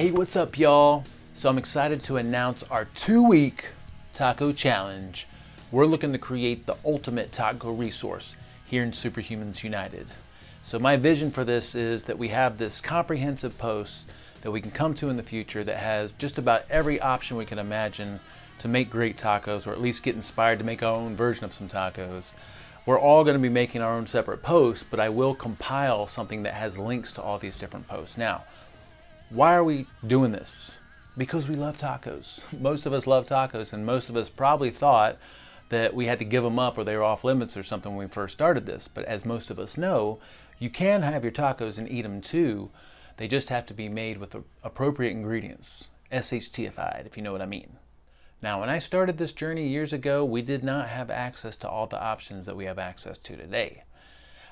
Hey, what's up, y'all? So I'm excited to announce our two-week taco challenge. We're looking to create the ultimate taco resource here in Superhumans United. So my vision for this is that we have this comprehensive post that we can come to in the future that has just about every option we can imagine to make great tacos or at least get inspired to make our own version of some tacos. We're all going to be making our own separate posts, but I will compile something that has links to all these different posts. Now, why are we doing this? Because we love tacos. Most of us love tacos, and most of us probably thought that we had to give them up or they were off limits or something when we first started this. But as most of us know, you can have your tacos and eat them too. They just have to be made with the appropriate ingredients, SHTFI'd, if you know what I mean. Now, when I started this journey years ago, we did not have access to all the options that we have access to today.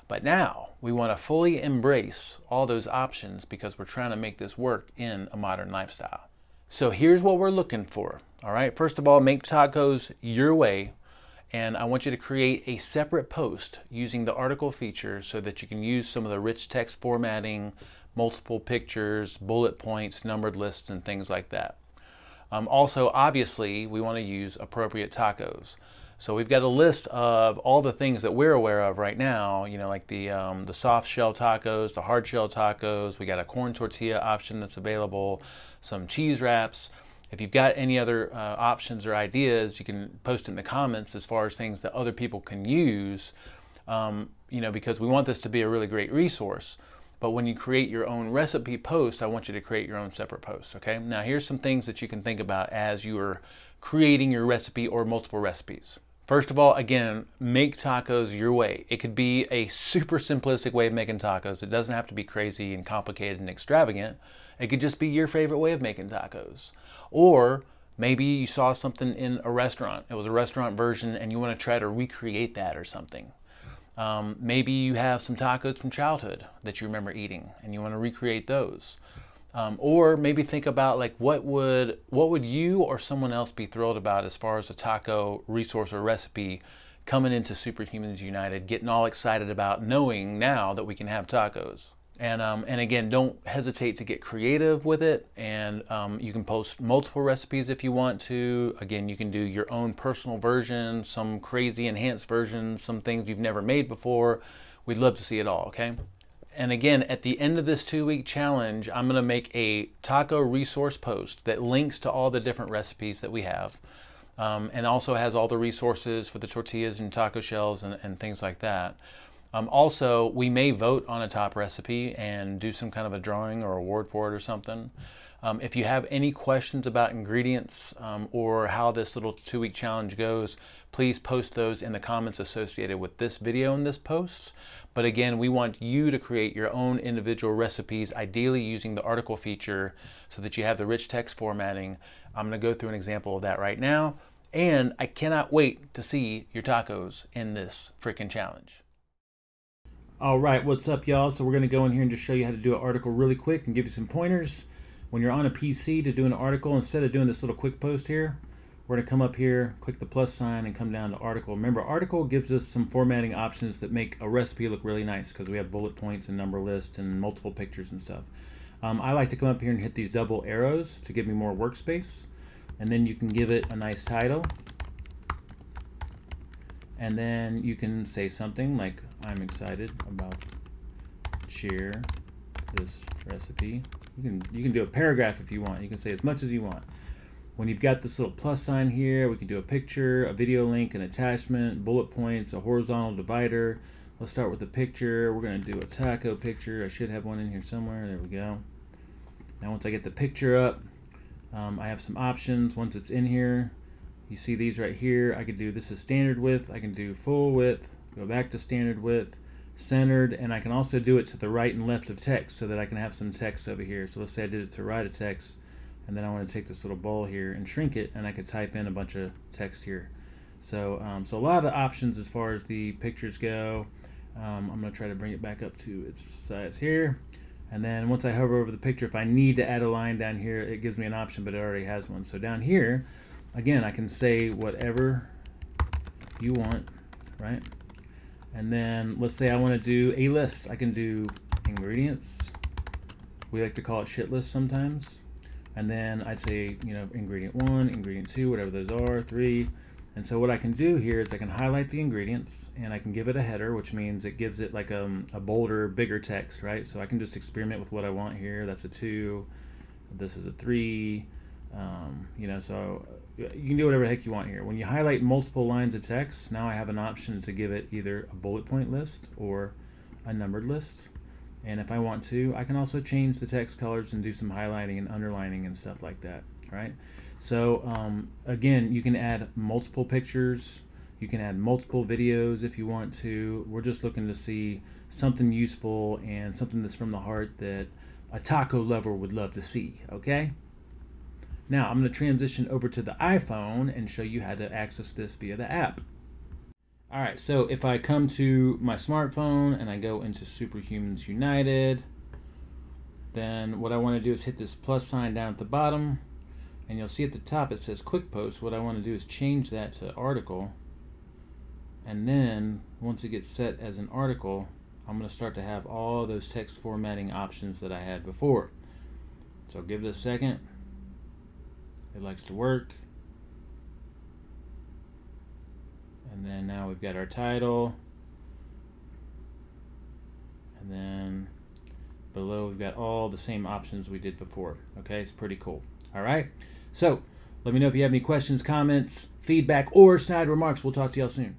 But now we want to fully embrace all those options because we're trying to make this work in a modern lifestyle. So here's what we're looking for. All right, first of all, make tacos your way. And I want you to create a separate post using the article feature so that you can use some of the rich text formatting, multiple pictures, bullet points, numbered lists, and things like that. Um, also, obviously, we want to use appropriate tacos. So we've got a list of all the things that we're aware of right now, you know, like the, um, the soft shell tacos, the hard shell tacos, we got a corn tortilla option that's available, some cheese wraps. If you've got any other uh, options or ideas, you can post in the comments as far as things that other people can use, um, you know, because we want this to be a really great resource. But when you create your own recipe post, I want you to create your own separate post, okay? Now here's some things that you can think about as you are creating your recipe or multiple recipes. First of all, again, make tacos your way. It could be a super simplistic way of making tacos. It doesn't have to be crazy and complicated and extravagant. It could just be your favorite way of making tacos. Or maybe you saw something in a restaurant. It was a restaurant version and you want to try to recreate that or something. Um, maybe you have some tacos from childhood that you remember eating and you want to recreate those. Um, or maybe think about like what would what would you or someone else be thrilled about as far as a taco resource or recipe coming into Superhumans United, getting all excited about knowing now that we can have tacos. And, um, and again, don't hesitate to get creative with it. And um, you can post multiple recipes if you want to. Again, you can do your own personal version, some crazy enhanced version, some things you've never made before. We'd love to see it all, okay? And again, at the end of this two week challenge, I'm gonna make a taco resource post that links to all the different recipes that we have. Um, and also has all the resources for the tortillas and taco shells and, and things like that. Um, also, we may vote on a top recipe and do some kind of a drawing or award for it or something. Um, if you have any questions about ingredients um, or how this little two week challenge goes, please post those in the comments associated with this video and this post. But again, we want you to create your own individual recipes, ideally using the article feature so that you have the rich text formatting. I'm going to go through an example of that right now. And I cannot wait to see your tacos in this freaking challenge. All right, what's up, y'all? So we're going to go in here and just show you how to do an article really quick and give you some pointers. When you're on a PC to do an article, instead of doing this little quick post here, we're going to come up here, click the plus sign, and come down to article. Remember, article gives us some formatting options that make a recipe look really nice because we have bullet points and number lists and multiple pictures and stuff. Um, I like to come up here and hit these double arrows to give me more workspace. And then you can give it a nice title. And then you can say something like I'm excited about share this recipe. You can you can do a paragraph if you want. You can say as much as you want. When you've got this little plus sign here, we can do a picture, a video link, an attachment, bullet points, a horizontal divider. Let's start with the picture. We're going to do a taco picture. I should have one in here somewhere. There we go. Now once I get the picture up, um, I have some options. Once it's in here, you see these right here. I can do, this is standard width. I can do full width, go back to standard width, centered, and I can also do it to the right and left of text so that I can have some text over here. So let's say I did it to right of text, and then I want to take this little ball here and shrink it, and I could type in a bunch of text here. So, um, so a lot of options as far as the pictures go. Um, I'm going to try to bring it back up to its size here. And then once I hover over the picture, if I need to add a line down here, it gives me an option, but it already has one. So down here, again, I can say whatever you want, right? And then let's say I want to do a list. I can do ingredients. We like to call it shit list sometimes. and then I'd say, you know, ingredient one, ingredient two, whatever those are, three. And so what I can do here is I can highlight the ingredients and I can give it a header, which means it gives it like a, um, a bolder, bigger text, right? So I can just experiment with what I want here. That's a two, this is a three, um, you know, so you can do whatever the heck you want here. When you highlight multiple lines of text, now I have an option to give it either a bullet point list or a numbered list. And if I want to, I can also change the text colors and do some highlighting and underlining and stuff like that, right? So um, again, you can add multiple pictures, you can add multiple videos if you want to. We're just looking to see something useful and something that's from the heart that a taco lover would love to see, okay? Now I'm going to transition over to the iPhone and show you how to access this via the app. All right, so if I come to my smartphone and I go into Superhumans United, then what I want to do is hit this plus sign down at the bottom, and you'll see at the top it says Quick Post. What I want to do is change that to article, and then once it gets set as an article, I'm going to start to have all those text formatting options that I had before. So give it a second. It likes to work. and then now we've got our title. And then below we've got all the same options we did before. Okay it's pretty cool. All right. So let me know if you have any questions comments feedback or snide remarks. We'll talk to y'all soon